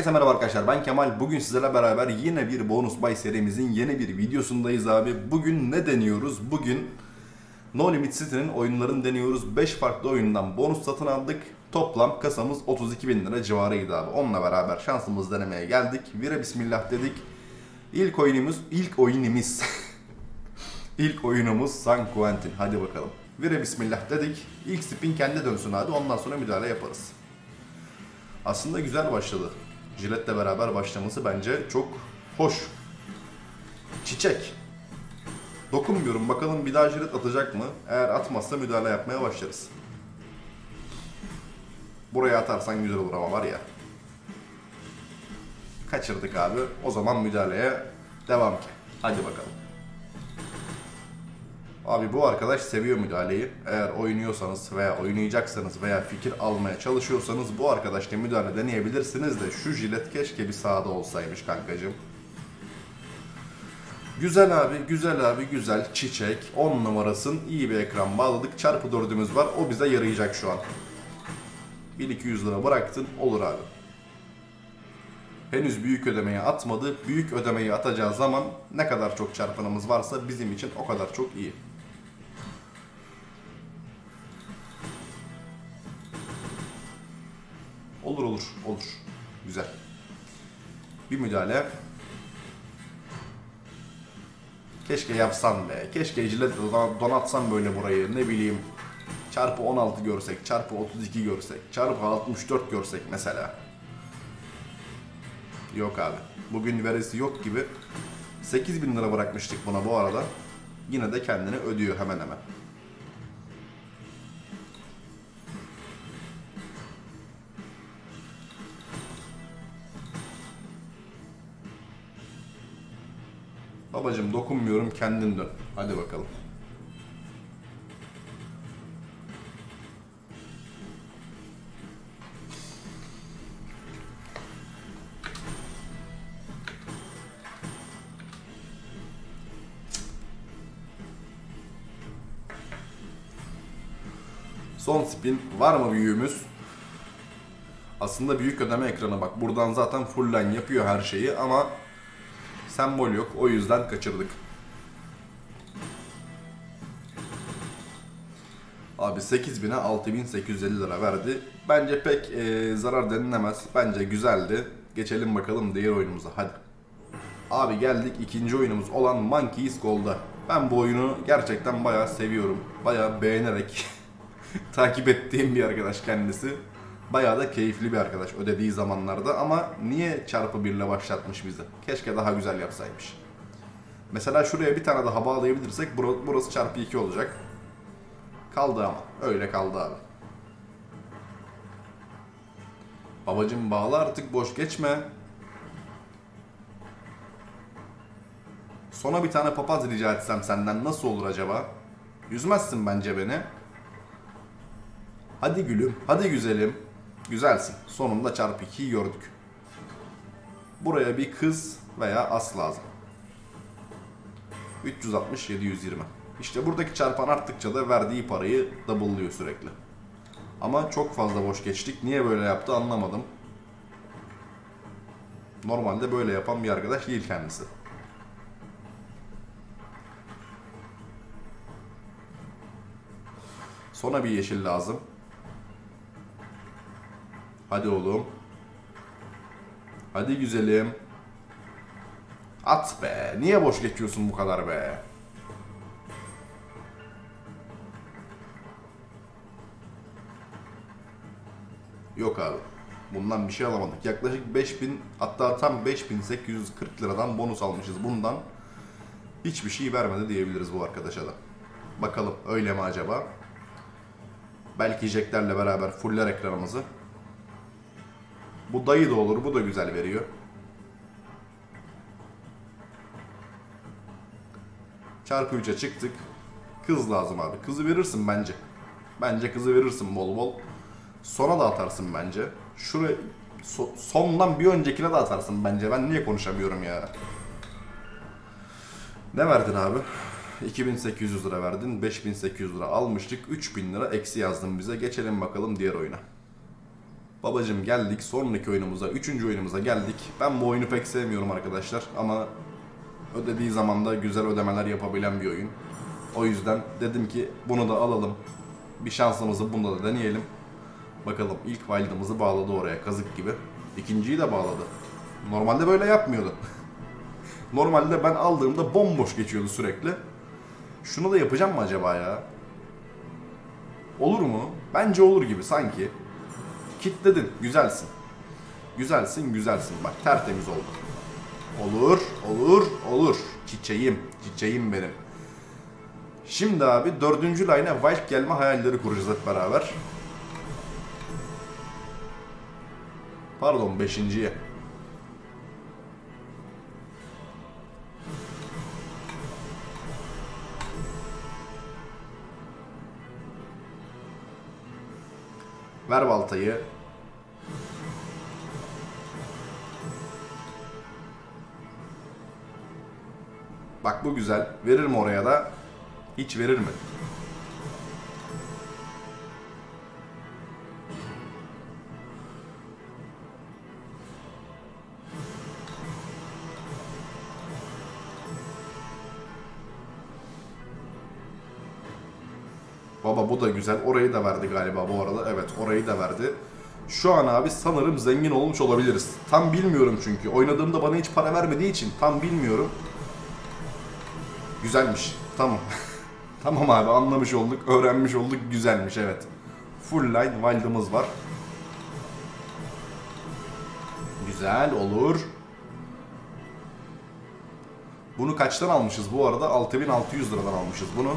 Herkese merhaba arkadaşlar ben Kemal. Bugün sizlerle beraber yine bir bonus buy serimizin yeni bir videosundayız abi. Bugün ne deniyoruz? Bugün No Limit City'nin oyunlarını deniyoruz. 5 farklı oyundan bonus satın aldık. Toplam kasamız 32 bin lira civarıydı abi. Onunla beraber şansımız denemeye geldik. Vire bismillah dedik. İlk oyunumuz, ilk oyunumuz İlk oyunumuz San Quentin. Hadi bakalım. Vire bismillah dedik. İlk spin kendi dönsün abi. Ondan sonra müdahale yaparız. Aslında güzel başladı. Jilet'le beraber başlaması bence çok hoş. Çiçek. Dokunmuyorum. Bakalım bir daha jilet atacak mı? Eğer atmazsa müdahale yapmaya başlarız. Buraya atarsan güzel olur ama var ya. Kaçırdık abi. O zaman müdahaleye devam ki. Hadi bakalım. Abi bu arkadaş seviyor müdahaleyi. Eğer oynuyorsanız veya oynayacaksanız veya fikir almaya çalışıyorsanız bu arkadaşla müdahale deneyebilirsiniz de şu jilet keşke bir sağda olsaymış kankacım. Güzel abi, güzel abi, güzel. Çiçek, 10 numarasın. iyi bir ekran bağladık. Çarpı 4'ümüz var. O bize yarayacak şu an. 1200 lira bıraktın. Olur abi. Henüz büyük ödemeyi atmadı. Büyük ödemeyi atacağı zaman ne kadar çok çarpanımız varsa bizim için o kadar çok iyi. Olur olur olur. Güzel. Bir müdahale. Keşke yapsan be. Keşke jilet donatsan böyle burayı. Ne bileyim. Çarpı 16 görsek, çarpı 32 görsek, çarpı 64 görsek mesela. Yok abi. Bugün veresi yok gibi. 8000 lira bırakmıştık buna bu arada. Yine de kendini ödüyor hemen hemen. Babacım dokunmuyorum kendin dön. Hadi bakalım. Son spin var mı büyüğümüz? Aslında büyük ödeme ekranı bak. Buradan zaten full line yapıyor her şeyi ama sembol yok. O yüzden kaçırdık. Abi 8000'e 6850 lira verdi. Bence pek e, zarar denilemez. Bence güzeldi. Geçelim bakalım diğer oyunumuza. Hadi. Abi geldik ikinci oyunumuz olan Monkeys Gold'a. Ben bu oyunu gerçekten bayağı seviyorum. Bayağı beğenerek takip ettiğim bir arkadaş kendisi. Bayağı da keyifli bir arkadaş ödediği zamanlarda ama niye çarpı 1 ile başlatmış bizi? Keşke daha güzel yapsaymış. Mesela şuraya bir tane daha bağlayabilirsek burası çarpı 2 olacak. Kaldı ama. Öyle kaldı abi. Babacım bağla artık boş geçme. Sona bir tane papaz rica etsem senden nasıl olur acaba? Yüzmezsin bence beni. Hadi gülüm, hadi güzelim. Güzelsin. Sonunda çarpı 2'yi gördük. Buraya bir kız veya as lazım. 360 720. İşte buradaki çarpan arttıkça da verdiği parayı double'lıyor sürekli. Ama çok fazla boş geçtik. Niye böyle yaptı anlamadım. Normalde böyle yapan bir arkadaş değil kendisi. Sona bir yeşil lazım. Hadi oğlum. Hadi güzelim. At be. Niye boş geçiyorsun bu kadar be? Yok abi. Bundan bir şey alamadık. Yaklaşık 5000 hatta tam 5840 liradan bonus almışız bundan. Hiçbir şey vermedi diyebiliriz bu arkadaşa da. Bakalım öyle mi acaba? Belki jacklerle beraber fuller ekranımızı. Bu dayı da olur. Bu da güzel veriyor. Çarpı 3'e çıktık. Kız lazım abi. Kızı verirsin bence. Bence kızı verirsin bol bol. Sona da atarsın bence. Şuraya so, sondan bir öncekine de atarsın bence. Ben niye konuşamıyorum ya? Ne verdin abi? 2800 lira verdin. 5800 lira almıştık. 3000 lira eksi yazdın bize. Geçelim bakalım diğer oyuna. Babacım geldik sonraki oyunumuza, üçüncü oyunumuza geldik. Ben bu oyunu pek sevmiyorum arkadaşlar ama ödediği zaman da güzel ödemeler yapabilen bir oyun. O yüzden dedim ki bunu da alalım. Bir şansımızı bunda da deneyelim. Bakalım ilk wild'ımızı bağladı oraya kazık gibi. İkinciyi de bağladı. Normalde böyle yapmıyordu. Normalde ben aldığımda bomboş geçiyordu sürekli. Şunu da yapacağım mı acaba ya? Olur mu? Bence olur gibi sanki. Kitledin. Güzelsin. Güzelsin, güzelsin. Bak tertemiz oldu. Olur, olur, olur. Çiçeğim, çiçeğim benim. Şimdi abi dördüncü line'a wild gelme hayalleri kuracağız hep beraber. Pardon beşinciye. Ver baltayı. Bak bu güzel. Verir mi oraya da? Hiç verir mi? Da güzel. Orayı da verdi galiba bu arada. Evet orayı da verdi. Şu an abi sanırım zengin olmuş olabiliriz. Tam bilmiyorum çünkü. Oynadığımda bana hiç para vermediği için tam bilmiyorum. Güzelmiş. Tamam. tamam abi anlamış olduk, öğrenmiş olduk. Güzelmiş evet. Full line wild'ımız var. Güzel olur. Bunu kaçtan almışız bu arada? 6600 liradan almışız bunu.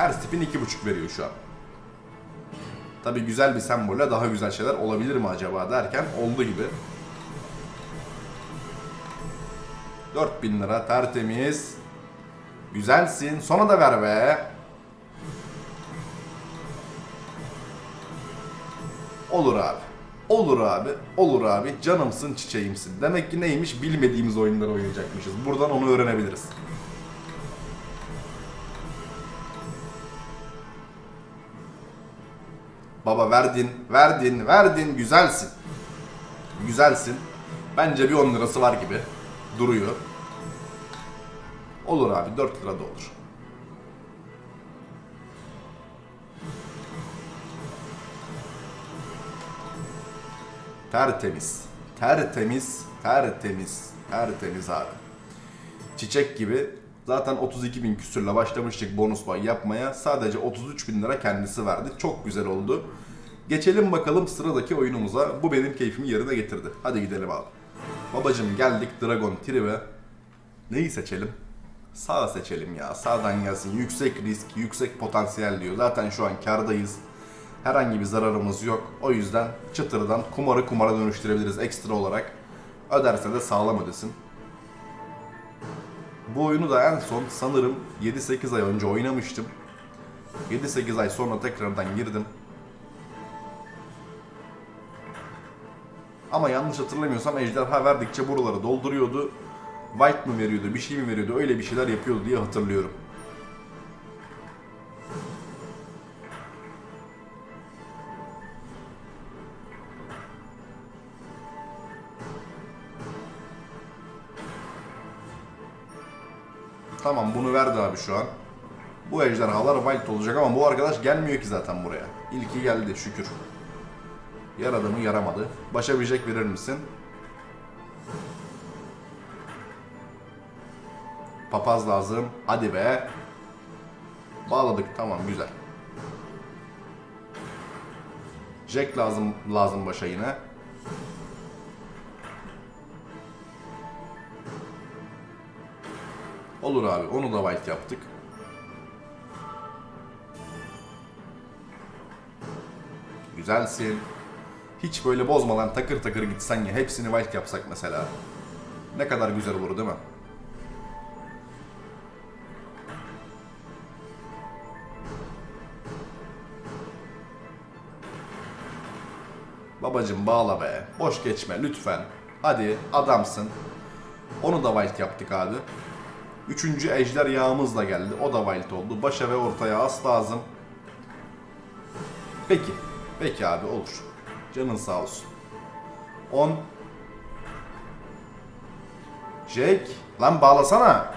Her tipin 2.5 veriyor şu an. Tabi güzel bir sembolle daha güzel şeyler olabilir mi acaba derken oldu gibi. 4000 lira tertemiz. Güzelsin. Sona da ver be. Olur abi. Olur abi. Olur abi. Canımsın çiçeğimsin. Demek ki neymiş bilmediğimiz oyunları oynayacakmışız. Buradan onu öğrenebiliriz. Baba verdin, verdin, verdin. Güzelsin. Güzelsin. Bence bir 10 lirası var gibi. Duruyor. Olur abi 4 lira da olur. Tertemiz. Tertemiz. Tertemiz. Tertemiz abi. Çiçek gibi. Zaten 32 bin küsürle başlamıştık bonus pay yapmaya. Sadece 33 bin lira kendisi verdi. Çok güzel oldu. Geçelim bakalım sıradaki oyunumuza. Bu benim keyfimi yerine getirdi. Hadi gidelim abi. Babacım geldik Dragon Tribe. Neyi seçelim? Sağ seçelim ya. Sağdan gelsin. Yüksek risk, yüksek potansiyel diyor. Zaten şu an kardayız. Herhangi bir zararımız yok. O yüzden çıtırdan kumarı kumara dönüştürebiliriz ekstra olarak. Öderse de sağlam ödesin. Bu oyunu da en son sanırım 7-8 ay önce oynamıştım. 7-8 ay sonra tekrardan girdim. Ama yanlış hatırlamıyorsam ejderha verdikçe buraları dolduruyordu. White mı veriyordu, bir şey mi veriyordu, öyle bir şeyler yapıyordu diye hatırlıyorum. Tamam bunu verdi abi şu an. Bu ejderhalar wild olacak ama bu arkadaş gelmiyor ki zaten buraya. İlki geldi şükür. Yaradı mı yaramadı. Başa bir jack verir misin? Papaz lazım. Hadi be. Bağladık tamam güzel. Jack lazım lazım başa yine. Olur abi onu da white yaptık. Güzelsin. Hiç böyle bozmadan takır takır gitsen ya hepsini white yapsak mesela. Ne kadar güzel olur değil mi? Babacım bağla be. Boş geçme lütfen. Hadi adamsın. Onu da wild yaptık abi. Üçüncü ejder yağımız da geldi. O da wild oldu. Başa ve ortaya as lazım. Peki. Peki abi olur. Canın sağ olsun. 10 Jake lan bağlasana.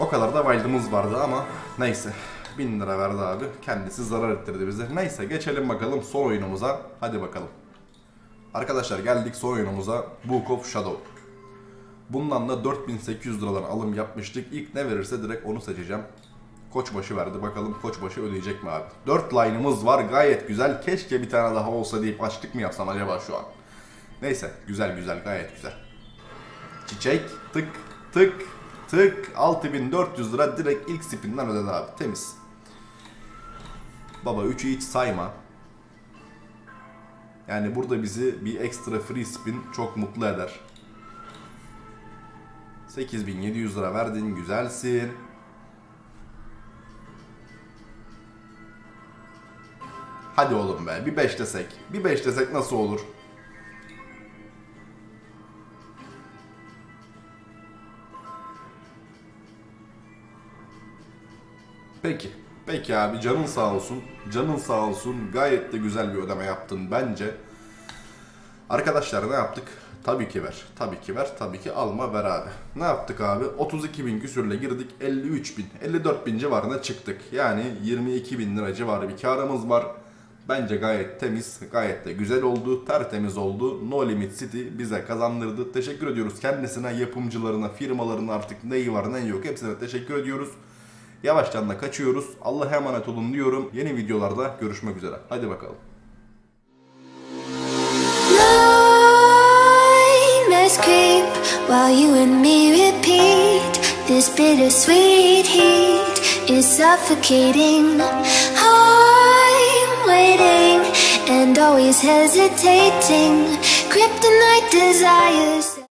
O kadar da wild'ımız vardı ama neyse. 1000 lira verdi abi. Kendisi zarar ettirdi bize. Neyse geçelim bakalım son oyunumuza. Hadi bakalım. Arkadaşlar geldik son oyunumuza. Book of Shadow. Bundan da 4800 liradan alım yapmıştık. İlk ne verirse direkt onu seçeceğim. Koçbaşı verdi. Bakalım Koçbaşı ödeyecek mi abi? 4 line'ımız var. Gayet güzel. Keşke bir tane daha olsa deyip açtık mı yapsam acaba şu an? Neyse. Güzel güzel. Gayet güzel. Çiçek. Tık. Tık. Tık. 6400 lira direkt ilk spinden ödedi abi. Temiz. Baba 3'ü hiç sayma. Yani burada bizi bir ekstra free spin çok mutlu eder. 8700 lira verdin güzelsin. Hadi oğlum be bir 5 desek. Bir 5 desek nasıl olur? Peki. Peki abi canın sağ olsun. Canın sağ olsun. Gayet de güzel bir ödeme yaptın bence. Arkadaşlar ne yaptık? Tabii ki ver. Tabii ki ver. Tabii ki alma ver abi. Ne yaptık abi? 32 bin küsürle girdik. 53 bin. 54 bin civarına çıktık. Yani 22 bin lira civarı bir karımız var. Bence gayet temiz, gayet de güzel oldu, tertemiz oldu. No Limit City bize kazandırdı. Teşekkür ediyoruz kendisine, yapımcılarına, firmalarına artık neyi var neyi yok hepsine teşekkür ediyoruz. Yavaştan da kaçıyoruz. Allah'a emanet olun diyorum. Yeni videolarda görüşmek üzere. Hadi bakalım. Creep while you and me repeat. This bittersweet heat is suffocating. I'm waiting and always hesitating. Kryptonite desires.